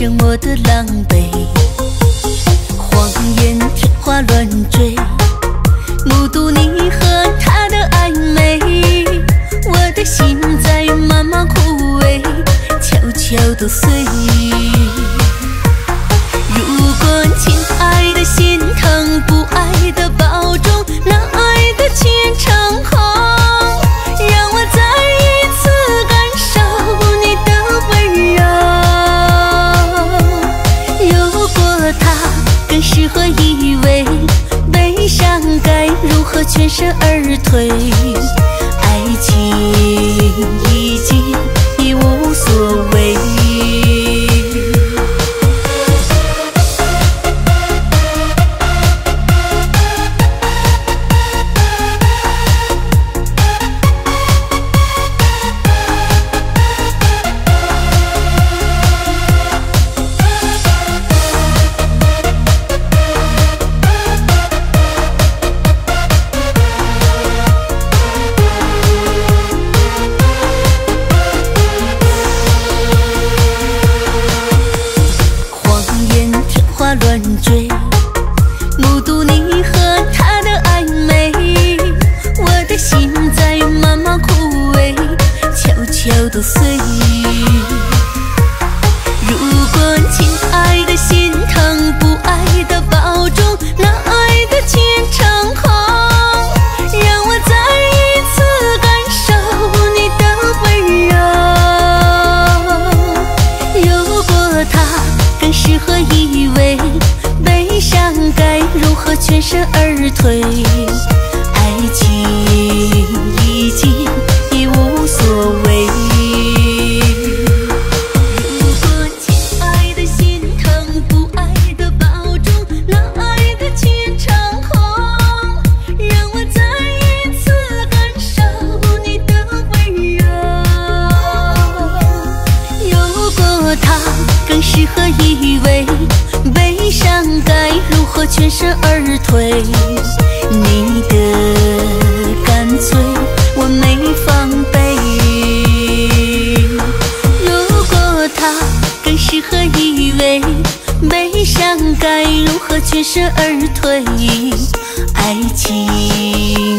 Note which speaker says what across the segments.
Speaker 1: 这么的狼狈。谎言天花乱坠全身而退？爱情花乱坠，目睹你和他的暧昧，我的心在慢慢枯萎，悄悄的碎。身而退？全身而退？你的干脆我没防备。如果他更适合依偎，悲伤该如何全身而退？爱情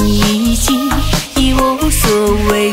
Speaker 1: 已经已无所谓。